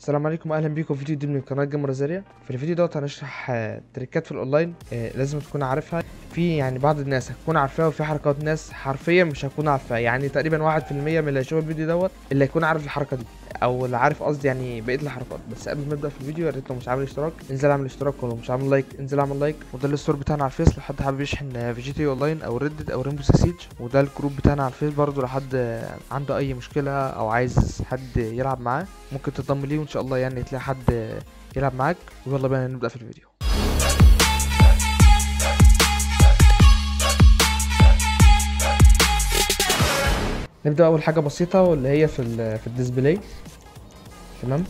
السلام عليكم واهلا بيكم في فيديو جديد من قناة Gamers Area في الفيديو دوت هنشرح آه، تريكات في الأونلاين آه، لازم تكون عارفها. في يعني بعض الناس هتكون عارفاها وفي حركات ناس حرفيا مش هتكون عارفاها. يعني تقريبا واحد في المية من اللي هيشوف الفيديو دوت اللي هيكون عارف الحركة دي. أو اللي عارف قصدي يعني بقيه الحركات. بس قبل ما نبدأ في الفيديو يا ريت لو مش عامل اشتراك انزل اعمل اشتراك ولو مش عامل like انزل اعمل like. وده ال store بتاعنا على الفيس لو حد حابب يشحن في GTA Online أو Red Dead أو Rainbow Siege وده ال group بتاعنا على الفيس برضه لو حد عنده أي مشكلة أو عايز حد يلعب معاه ممكن تنضم ليه وإن شاء الله يعني تلاقي حد يلعب معاك. ويلا بينا نبدأ في الفيديو. نبدأ اول حاجة بسيطة واللي هي في ال في ال display تمام؟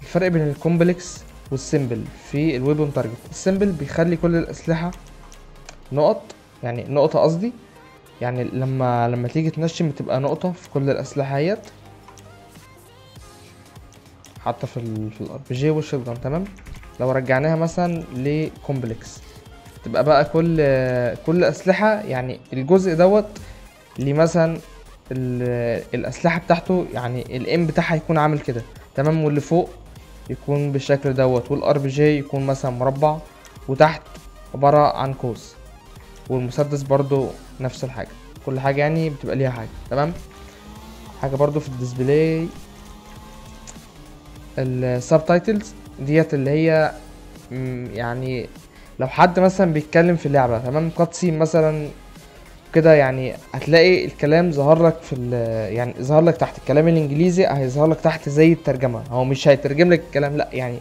الفرق بين الكومبلكس والسيمبل في الويبون تارجت السيمبل بيخلي كل الأسلحة نقط يعني نقطة قصدي. يعني لما لما تيجي تنشن بتبقى نقطة في كل الأسلحة ديت حتى في ال في ال RPG وال shotgun تمام؟ لو رجعناها مثلا ل complex تبقى بقى كل كل الاسلحه يعني الجزء دوت اللي مثلا الأسلحة بتاعته يعني ال aim بتاعها يكون عامل كده. تمام؟ واللي فوق يكون بالشكل دوت وال RPG يكون مثلا مربع وتحت عبارة عن قوس. والمسدس برضو نفس الحاجة. كل حاجة يعني بتبقى ليها حاجة. تمام؟ حاجة برضو في ال display ال subtitles ديت اللي هي يعني لو حد مثلا بيتكلم في اللعبة تمام؟ cutscene مثلا كده يعني هتلاقي الكلام ظهر لك في يعني ظهر لك تحت الكلام الإنجليزي هيظهر لك تحت زي الترجمة. هو مش هيترجم لك الكلام لأ يعني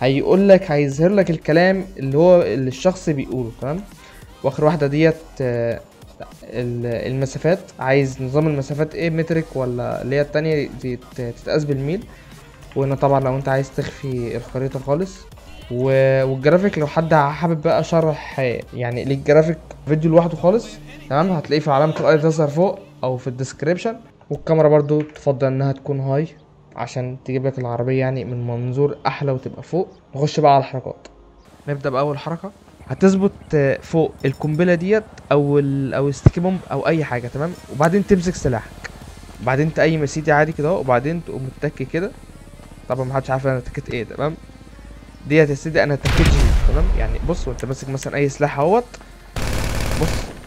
هيقول لك هيظهر لك الكلام اللي هو اللي الشخص بيقوله تمام؟ واخر واحدة ديت ال- المسافات عايز نظام المسافات إيه metric ولا اللي هي التانية دي تت- تتقاس بالميل؟ وهنا طبعا لو أنت عايز تخفي الخريطة خالص. والجرافيك لو حد حابب بقى شرح يعني للجرافيك فيديو لوحده خالص تمام؟ هتلاقيه في علامة ال i تظهر فوق أو في ال description. والكاميرا برضو تفضل إنها تكون high عشان تجيب لك العربية يعني من منظور أحلى وتبقى فوق. نخش بقى على الحركات. نبدأ بأول حركة. هتظبط فوق القنبلة ديت أو ال... أو ال sticky bomb أو أي حاجة تمام؟ وبعدين تمسك سلاحك. بعدين تأيم يا سيدي عادي كده وبعدين تقوم متكي كده. طبعا محدش عارف أنا تكيت إيه تمام؟ ديت يا سيدي أنا تكيت G تمام؟ يعني بص وأنت ماسك مثلا أي سلاح أهوت.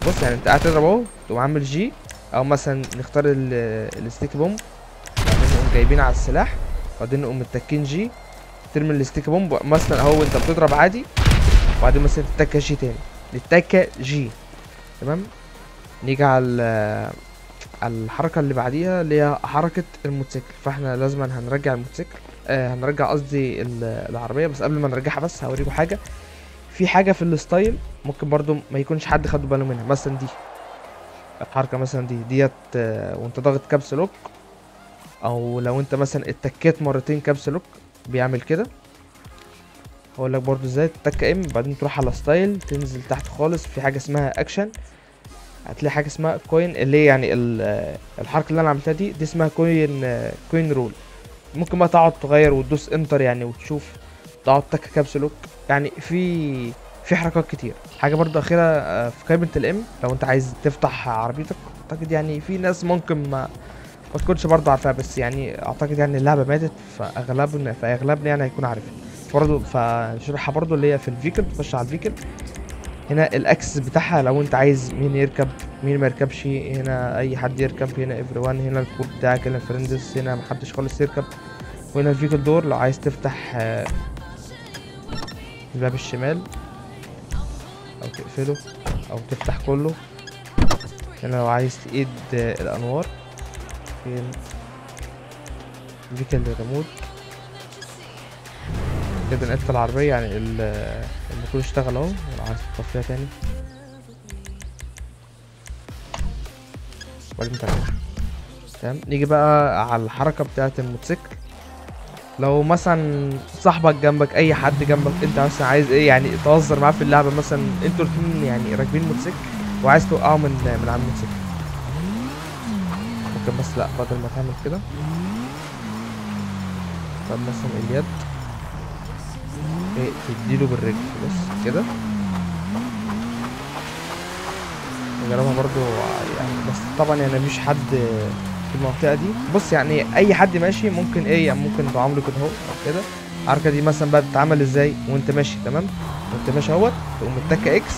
بص يعني انت قاعد تضرب اهو تقوم عامل G أو مثلا نختار ال- ال sticky bomb بعدين نقوم جايبين على السلاح بعدين نقوم متكين G ترمي ال sticky bomb مثلا أهو انت بتضرب عادي وبعدين مثلا تتكى G تاني. تتكى G تمام؟ نيجي على على الحركة اللي بعديها اللي هي حركة الموتوسيكل. فإحنا لازم هنرجع الموتوسيكل آه هنرجع قصدي ال- العربية بس قبل ما نرجعها بس هوريكم حاجة. في حاجة في ال style ممكن برضو ما يكونش حد خد باله منها. مثلا دي. الحركة مثلا دي. ديت آه وانت ضاغط caps lock أو لو انت مثلا اتكيت مرتين caps lock بيعمل كده. هقول لك برضو إزاي. تتك M بعدين تروح على style تنزل تحت خالص. في حاجة اسمها أكشن. هتلاقي حاجة اسمها coin اللي هي يعني ال- الحركة اللي أنا عملتها دي دي اسمها coin coin roll. ممكن بقى تقعد تغير وتدوس enter يعني وتشوف تقعد تك caps lock. يعني في في حركات كتير. حاجة برضو أخيرة آه، في قائمة ال M لو أنت عايز تفتح عربيتك أعتقد يعني في ناس ممكن ما ما تكونش برضو عارفاها بس يعني أعتقد يعني اللعبة ماتت فأغلبنا فأغلبنا يعني هيكون عارفها. برضو فشرحها برضو اللي هي في ال vehicle. تخش على ال vehicle. هنا ال access بتاعها لو أنت عايز مين يركب مين ما يركبش هنا أي حد يركب هنا everyone هنا ال crew بتاعك هنا friends هنا محدش خالص يركب. وهنا الفيكل دور لو عايز تفتح آه، الباب الشمال. أو تقفله أو تفتح كله. هنا لو عايز تقيد الأنوار فين؟ فيكل ريموت. كده نقفل العربية يعني ال- الموتور اشتغل أهو. لو عايز تطفيها تاني. وبعدين تمام. نيجي بقى على الحركة بتاعة الموتوسيكل. لو مثلا صاحبك جنبك أي حد جنبك أنت مثلا عايز إيه؟ يعني تهزر معاه في اللعبة مثلا أنتوا الاتنين يعني راكبين موتوسيكل وعايز توقعه من من على الموتوسيكل. ممكن بس لأ بدل ما تعمل كده. طب مثلا اليد. إيه؟ تديله بالرجل بس كده. نجربها برضو يعني بس طبعا يعني مفيش حد في المنطقة دي. بص يعني أي حد ماشي ممكن إيه يعني ممكن تعامله كده أهو أو كده. الحركه دي مثلا بقى بتتعمل إزاي؟ وأنت ماشي تمام؟ وأنت ماشي أهوت تقوم متكة X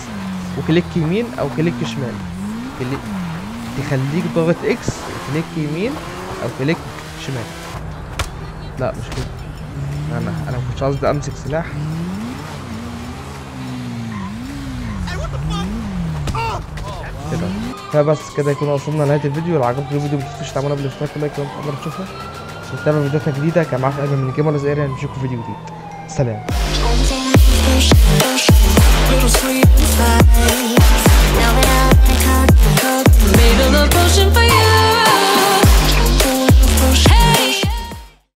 و click يمين أو click شمال. click تخليك ضاغط X و click يمين أو click شمال. لا مش كده. أنا أنا ما كنتش قصدي أمسك سلاح. كده. فبس كده يكون وصلنا لنهاية الفيديو. لو عجبكم الفيديو ما تنسوش تعملوا بالاشتراك وال like لو أنتوا حابين تشوفها ونتابع فيديوهاتنا جديده كان معاكم ايمن من Gamers Area نشوفكم في فيديو جديد. سلام.